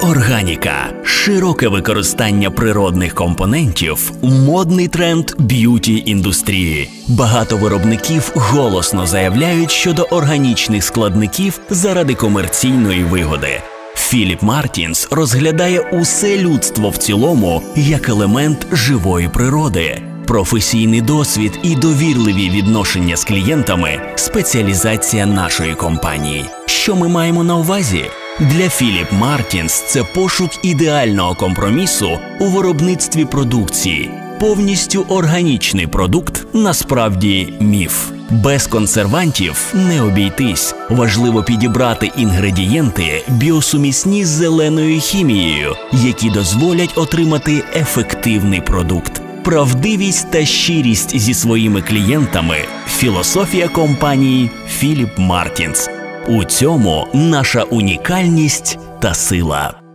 Органіка широке використання природних компонентів, модний тренд б'юті індустрії. Багато виробників голосно заявляють щодо органічних складників заради комерційної вигоди. Філіп Мартінс розглядає усе людство в цілому як елемент живої природи. Професійний досвід і довірливі відношення з клієнтами спеціалізація нашої компанії. Що ми маємо на увазі? Для Філіп Мартінс це пошук ідеального компромісу у виробництві продукції. Повністю органічний продукт насправді міф. Без консервантів не обійтись. Важливо підібрати інгредієнти біосумісні з зеленою хімією, які дозволять отримати ефективний продукт. Правдивість та щирість зі своїми клієнтами філософія компанії Філіп Мартінс. У цьому наша унікальність та сила.